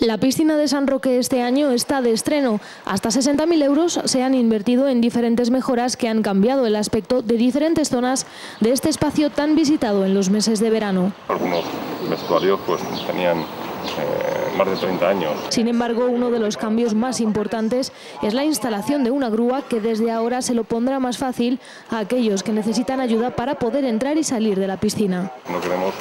La piscina de San Roque este año está de estreno. Hasta 60.000 euros se han invertido en diferentes mejoras que han cambiado el aspecto de diferentes zonas de este espacio tan visitado en los meses de verano. Algunos vestuarios pues, tenían eh, más de 30 años. Sin embargo, uno de los cambios más importantes es la instalación de una grúa que desde ahora se lo pondrá más fácil a aquellos que necesitan ayuda para poder entrar y salir de la piscina. No queremos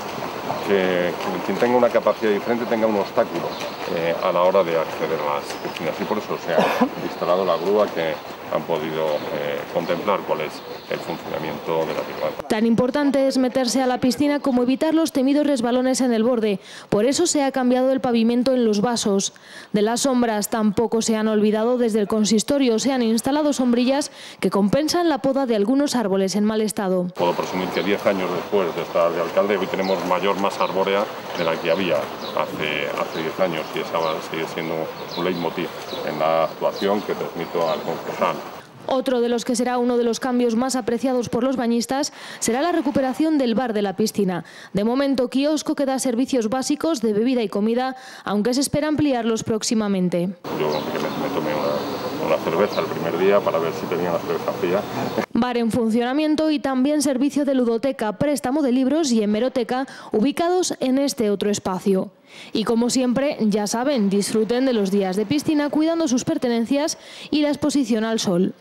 que, quien tenga una capacidad diferente tenga un obstáculo eh, a la hora de acceder a las piscinas y por eso se ha instalado la grúa que han podido eh, contemplar cuál es el funcionamiento de la piscina. Tan importante es meterse a la piscina como evitar los temidos resbalones en el borde. Por eso se ha cambiado el pavimento en los vasos. De las sombras tampoco se han olvidado desde el consistorio. Se han instalado sombrillas que compensan la poda de algunos árboles en mal estado. Puedo presumir que 10 años después de estar de alcalde hoy tenemos mayor masa arbórea de la que había hace, hace 10 años y esa sigue siendo un leitmotiv en la actuación que transmito al concejal. Otro de los que será uno de los cambios más apreciados por los bañistas será la recuperación del bar de la piscina. De momento, kiosco que da servicios básicos de bebida y comida, aunque se espera ampliarlos próximamente. Yo me, tomé una, cerveza el primer día para ver si tenía la cerveza fría. Bar en funcionamiento y también servicio de ludoteca, préstamo de libros y hemeroteca ubicados en este otro espacio. Y como siempre, ya saben, disfruten de los días de piscina cuidando sus pertenencias y la exposición al sol.